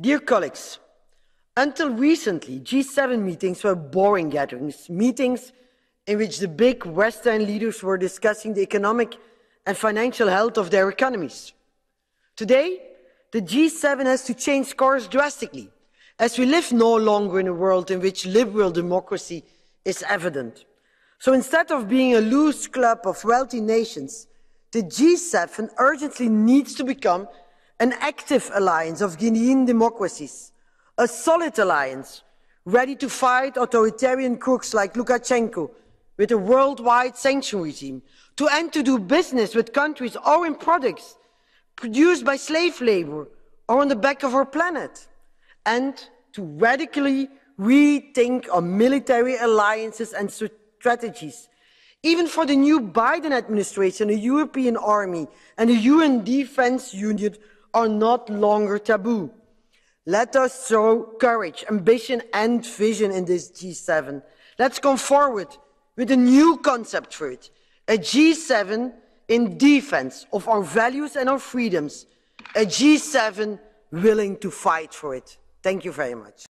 Dear colleagues, until recently, G7 meetings were boring gatherings, meetings in which the big Western leaders were discussing the economic and financial health of their economies. Today, the G7 has to change course drastically, as we live no longer in a world in which liberal democracy is evident. So instead of being a loose club of wealthy nations, the G7 urgently needs to become an active alliance of genuine democracies, a solid alliance ready to fight authoritarian crooks like Lukashenko with a worldwide sanction regime, to end to do business with countries or in products produced by slave labor or on the back of our planet, and to radically rethink our military alliances and strategies. Even for the new Biden administration, a European army and a UN defense union are not longer taboo. Let us show courage, ambition and vision in this G7. Let's come forward with a new concept for it. A G7 in defense of our values and our freedoms. A G7 willing to fight for it. Thank you very much.